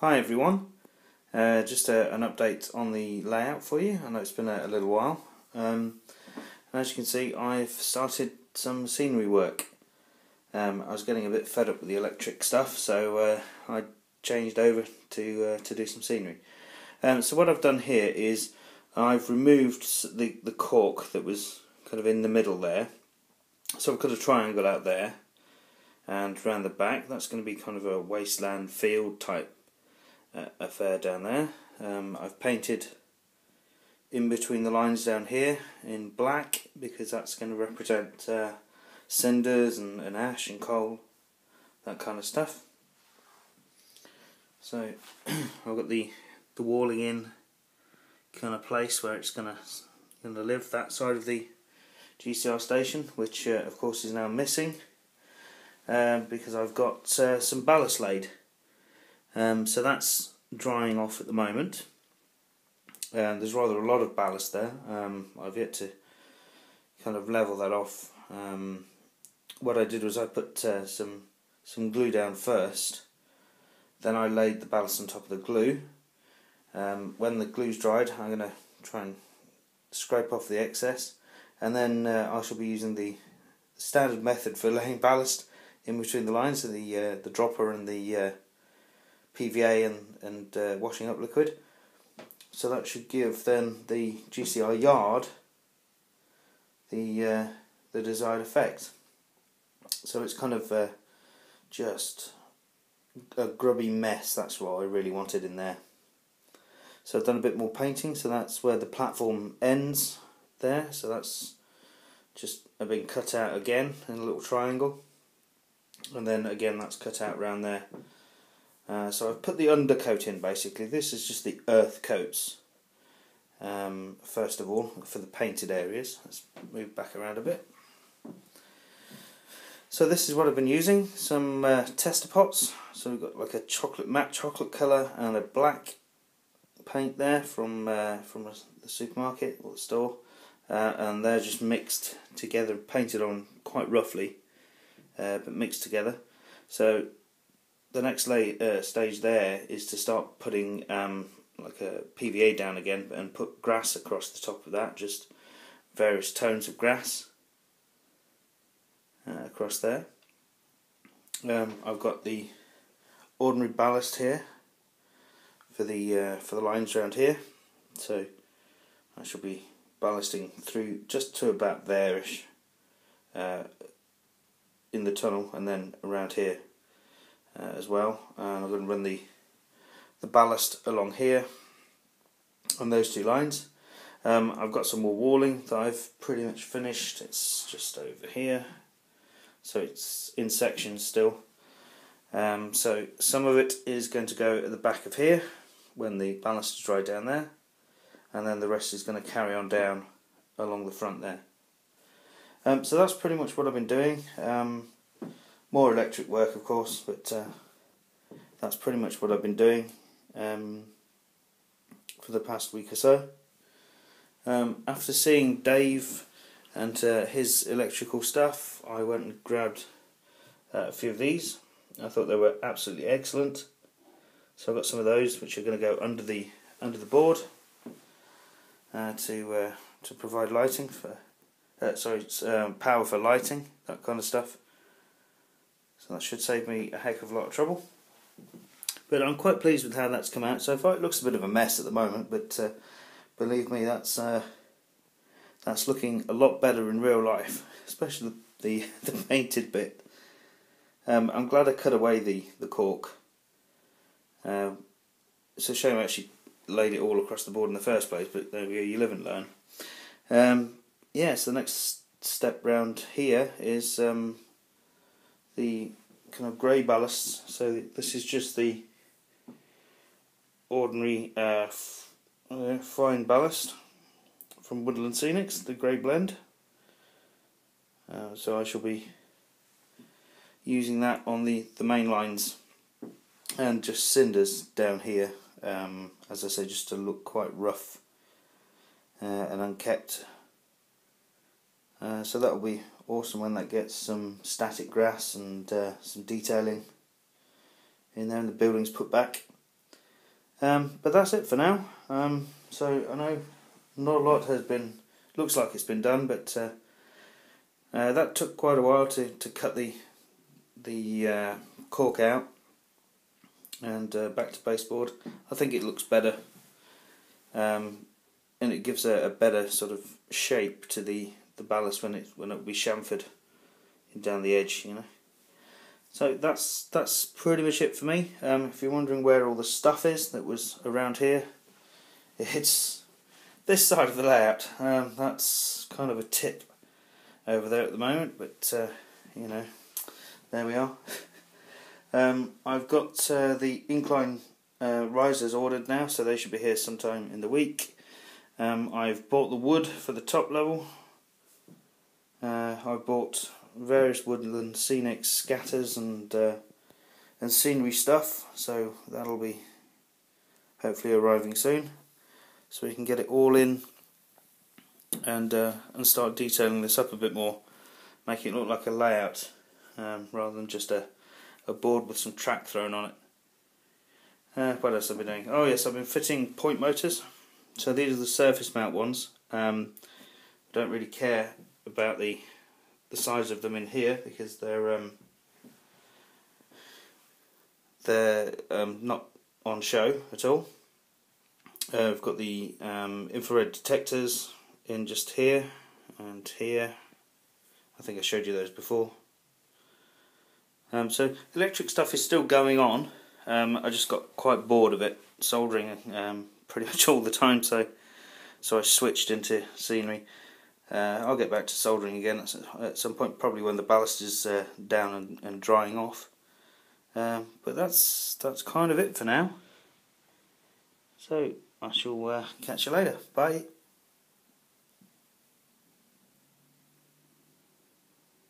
Hi everyone, uh, just a, an update on the layout for you. I know it's been a, a little while. Um, as you can see, I've started some scenery work. Um, I was getting a bit fed up with the electric stuff, so uh, I changed over to uh, to do some scenery. Um, so what I've done here is I've removed the the cork that was kind of in the middle there. So I've got a triangle out there, and round the back that's going to be kind of a wasteland field type uh, affair down there. Um, I've painted in between the lines down here in black because that's going to represent uh, cinders and, and ash and coal, that kind of stuff. So I've got the the walling in kind of place where it's gonna gonna live that side of the GCR station, which uh, of course is now missing uh, because I've got uh, some ballast laid. Um, so that's drying off at the moment. And there's rather a lot of ballast there. Um, I've yet to kind of level that off. Um, what I did was I put uh, some some glue down first. Then I laid the ballast on top of the glue. Um, when the glue's dried, I'm going to try and scrape off the excess, and then uh, I shall be using the standard method for laying ballast in between the lines of the uh, the dropper and the uh, PVA and and uh, washing up liquid. So that should give then the GCR yard the uh, the desired effect. So it's kind of uh, just a grubby mess. That's what I really wanted in there. So I've done a bit more painting. So that's where the platform ends there. So that's just been cut out again in a little triangle, and then again that's cut out around there. Uh, so I've put the undercoat in basically. This is just the earth coats. Um, first of all, for the painted areas. Let's move back around a bit. So this is what I've been using, some uh, tester pots. So we've got like a chocolate matte chocolate colour and a black paint there from uh, from the supermarket or the store. Uh, and they're just mixed together, painted on quite roughly, uh, but mixed together. So the next lay, uh, stage there is to start putting um, like a PVA down again and put grass across the top of that, just various tones of grass uh, across there. Um, I've got the ordinary ballast here for the uh, for the lines around here, so I shall be ballasting through just to about there-ish uh, in the tunnel and then around here uh, as well. And I'm going to run the the ballast along here on those two lines. Um, I've got some more walling that I've pretty much finished. It's just over here, so it's in sections still. Um, so some of it is going to go at the back of here when the ballast is dry down there, and then the rest is going to carry on down along the front there. Um, so that's pretty much what I've been doing. Um, more electric work, of course, but uh, that's pretty much what I've been doing um, for the past week or so. Um, after seeing Dave and uh, his electrical stuff, I went and grabbed uh, a few of these. I thought they were absolutely excellent. So I've got some of those which are going to go under the under the board uh, to uh, to provide lighting for uh, sorry um, power for lighting that kind of stuff. So that should save me a heck of a lot of trouble. But I'm quite pleased with how that's come out so far. It looks a bit of a mess at the moment, but uh, believe me, that's uh, that's looking a lot better in real life, especially the the, painted bit. Um, I'm glad I cut away the the cork. Uh, it's a shame I actually laid it all across the board in the first place, but there we go. You live and learn. Um, yeah, so the next step round here is um, the kind of grey ballast. So this is just the ordinary uh, uh, fine ballast from Woodland Scenics, the grey blend. Uh, so I shall be using that on the, the main lines and just cinders down here, um, as I say, just to look quite rough uh, and unkept. Uh, so that'll be awesome when that gets some static grass and uh, some detailing in there and the building's put back. Um, but that's it for now. Um, so I know not a lot has been, looks like it's been done, but uh, uh, that took quite a while to, to cut the the uh, cork out and uh, back to baseboard. I think it looks better, um, and it gives a, a, better sort of shape to the, the ballast when it when it be chamfered down the edge, you know. So that's that's pretty much it for me. Um, if you're wondering where all the stuff is that was around here, it's this side of the layout. Um, that's kind of a tip over there at the moment, but uh, you know, there we are. um, I've got uh, the incline uh, risers ordered now, so they should be here sometime in the week. Um, I've bought the wood for the top level. Uh, I bought various woodland scenic scatters and uh, and scenery stuff so that'll be hopefully arriving soon so we can get it all in and uh, and start detailing this up a bit more making it look like a layout um, rather than just a, a board with some track thrown on it uh, what else have I been doing? Oh yes, I've been fitting point motors. So these are the surface mount ones. Um, don't really care about the the size of them in here because they're um, they're um, not on show at all. Uh, I've got the um, infrared detectors in just here and here. I think I showed you those before. Um, so electric stuff is still going on. Um, I just got quite bored of it soldering um, pretty much all the time, so so I switched into scenery. Uh, I'll get back to soldering again at some point, probably when the ballast is uh, down and, and, drying off. Um, but that's that's kind of it for now. So I shall uh, catch you later. Bye.